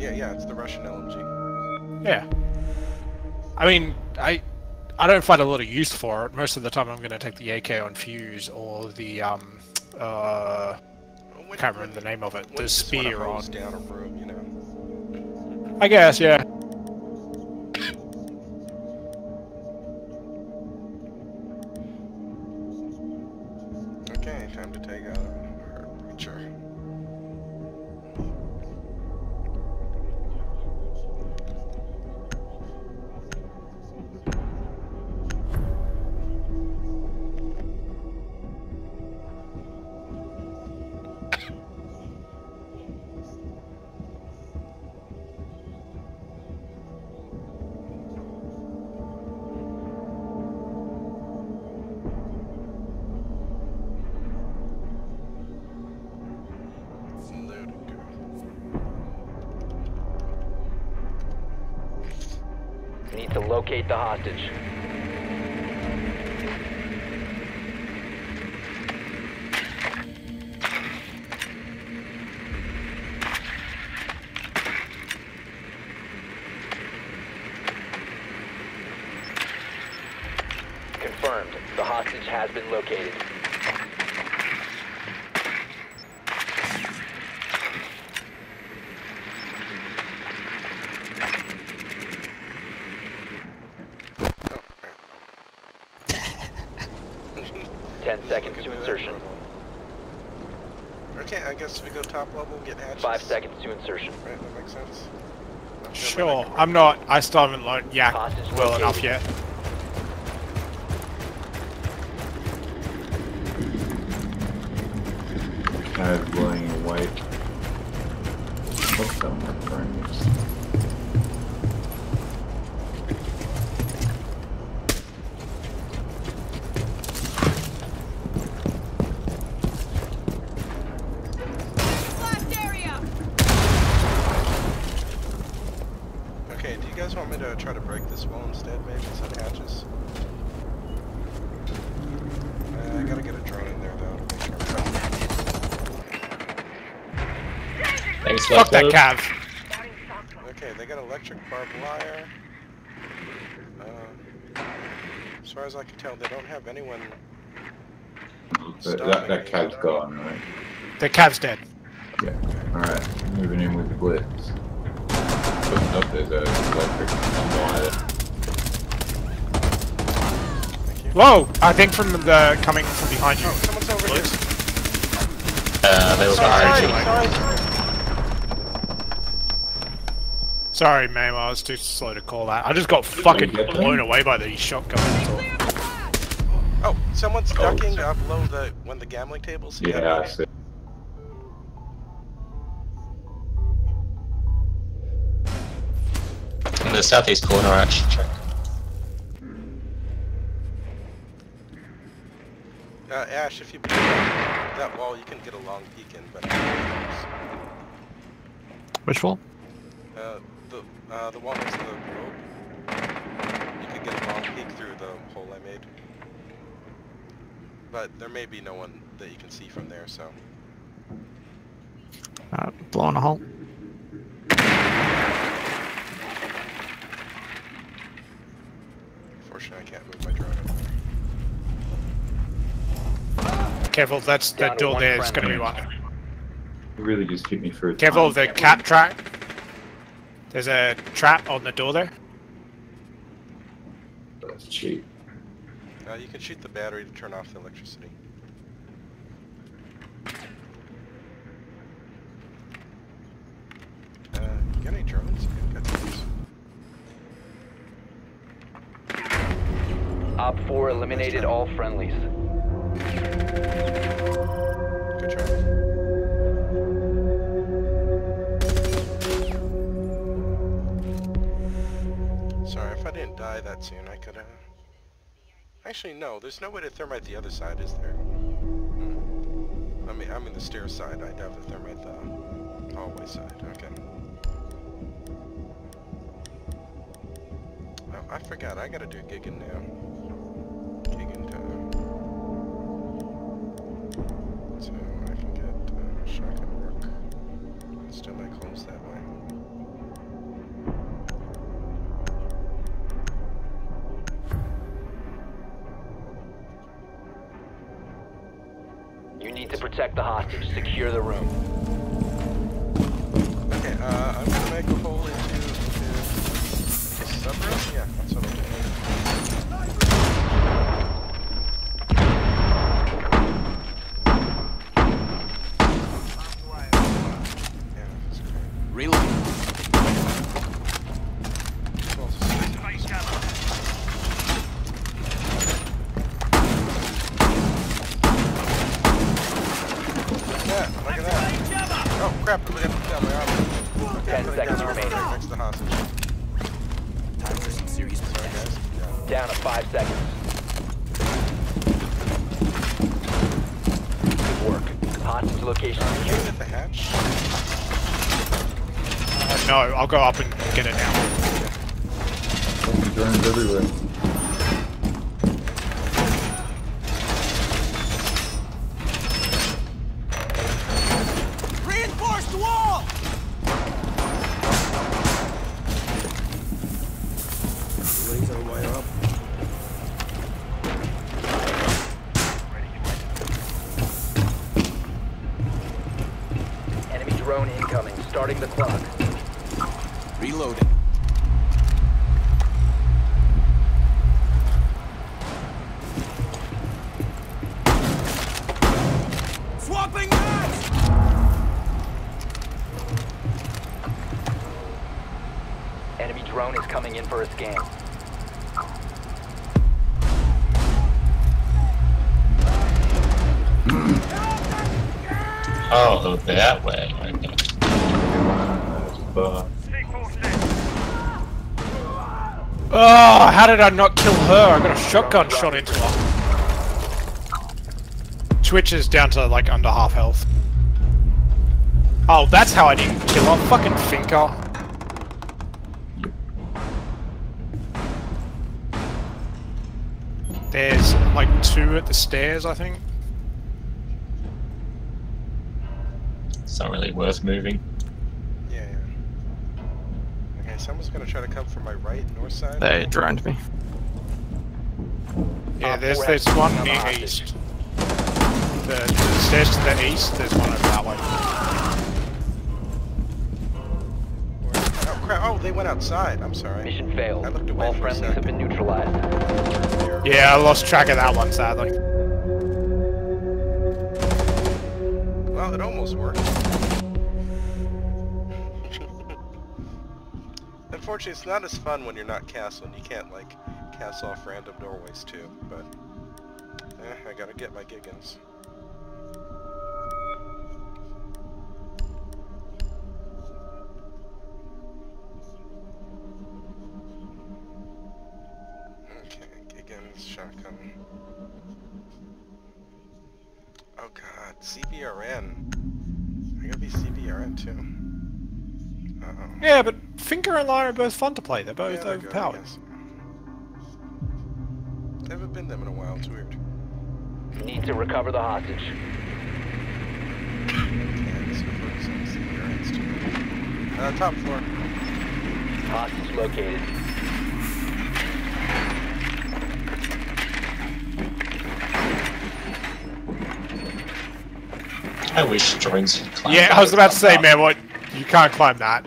Yeah, yeah, it's the Russian LMG. Yeah. I mean, I I don't find a lot of use for it. Most of the time, I'm going to take the AK on Fuze or the um uh When, can't remember the name of it. The you just wanna spear on. down a room, you know. I guess, yeah. Okay, time to take out our breacher. Locate the hostage. Confirmed. The hostage has been located. Ten seconds to insertion. Okay, I guess we go top level get hatches. Five seconds to insertion. Right, that makes sense. Not sure Sure. I can- I'm not. I still haven't learned Yacht well located. enough yet. Kind Okay, do you guys want me to try to break this wall instead, maybe, set hatches? Uh, I gotta get a drone in there, though, to make sure. Thanks, Fuck that Lefto. cav. Okay, they got electric barbed wire. Uh, as far as I can tell, they don't have anyone... That, that, that cat's gone, right? The cav's dead. Yeah. Alright, moving in with the blitz. Putting up there's a electric wire. Whoa! I think from the coming from behind you. Oh, someone's over here. Uh, they were Sorry, behind sorry, you. sorry. Sorry, ma'am. I was too slow to call that. I just got fucking get them? blown away by these shotguns. Oh, someone's Oh, ducking sorry. uh, below the when the gambling tables. See? Yeah, I see. The southeast corner, I actually. Check. Uh, Ash, if you beat that, that wall, you can get a long peek in, but Which wall? uh, the uh, the one next to the rope, you can get a long peek through the hole I made. But there may be no one that you can see from there, so. Uh, blowing a hole. Fortunately, I can't move my drone. Careful, that's Down that door one there is going to be one. You really just keep me for a Careful of time. the cat trap. There's a trap on the door there. That's cheap. Uh, you can shoot the battery to turn off the electricity. Uh, you got any drones? Yeah, got. Op 4 eliminated all friendlies. That soon, I could have... Actually, no, there's no way to thermite the other side, is there? Hmm. I mean, I mean the stair side, I'd have to thermite the hallway side, okay. Oh, I forgot, I gotta do gigging now. Protect the hostage. Secure the room. Crap, look at that, my armor. Ten seconds remaining. Next to hostage. Time for some serious Sorry guys. Yeah. Down to five seconds. Good work. Hostage location Can you secured. hit the hatch? Uh, no, I'll go up and get it now. Fucking drones everywhere. Starting the clock. Reloading. Swapping mags! Enemy drone is coming in for a scan. Oh, that way. Okay. Oh, how did I not kill her? I got a shotgun shot into her. Twitch is down to like under half health. Oh, that's how I didn't kill her. Fucking Finka. There's like two at the stairs, I think. It's not really worth moving. Yeah, yeah. Okay, someone's gonna try to come from my right, north side. They drowned me. Yeah, Op there's four there's one near the east. The, the stairs to the east, there's one over that way. Oh crap! Oh, they went outside. I'm sorry. Mission failed. I looked away All for a friendlies have been neutralized. Yeah, I lost track of that one, sadly. Well, it almost worked. Unfortunately, it's not as fun when you're not castle and you can't like cast off random doorways too. But eh, I gotta get my giggins. Okay, giggins, shotgun. Oh god, CBRN. I gotta be CBRN too. Uh-oh. Yeah, but Finka and Lion are both fun to play. They're both Yeah, they're good, I overpowered. guess. I haven't been them in a while, it's weird. Need to recover the hostage. Yeah, this would work some CBRNs too. Uh, top floor. Hostage located. I wish drones could climb Yeah, I was about to say, up. man, what? You can't climb that.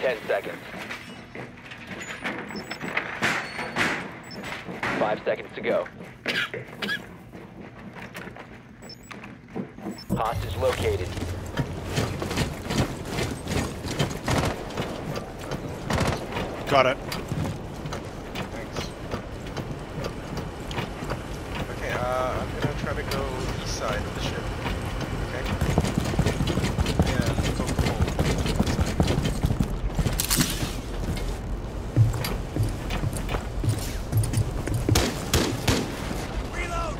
Ten seconds. Five seconds to go. Hostage located. Got it. Thanks. Okay, uh, I'm gonna try to go east side of the ship. Okay? Yeah, go home. That side. Reload!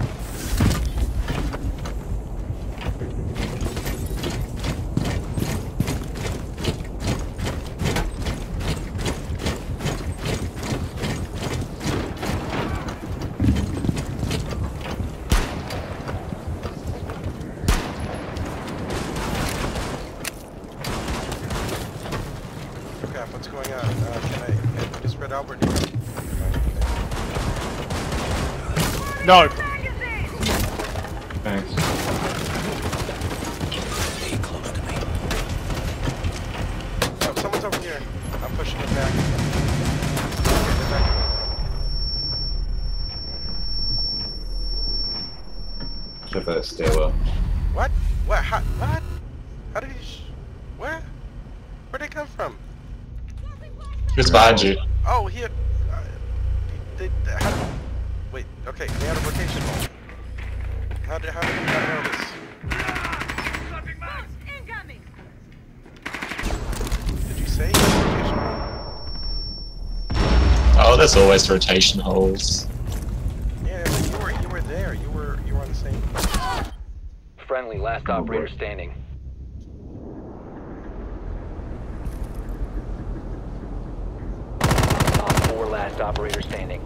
What's going on? Uh, can I, is Red Albert? No, Thanks. Stay close to me. Oh, someone's over here. I'm pushing it back. Get back. Check that stairwell. What? What? How, what? How did he? Sh- where? Where'd they come from? Who's behind you? Oh, he. Uh, they, they how wait. Okay, they had a rotation hole. How did? How did he not know this? Did you say he had a rotation hole? Oh, there's always rotation holes. Yeah, but you were you were there. You were you were on the same. Friendly, last operator standing. Op 4, last operator standing.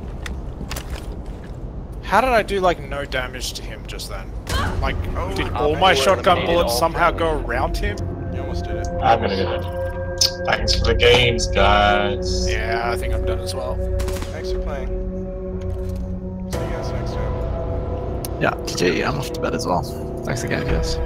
how did I do like no damage to him just then? Like, Oh, did all my shotgun bullets somehow go around him? You almost did it. I'm gonna go. Thanks for the games, guys. Yeah, I think I'm done as well. Thanks for playing. See you guys next time. Yeah, GG, I'm off to bed as well. Thanks again, guys.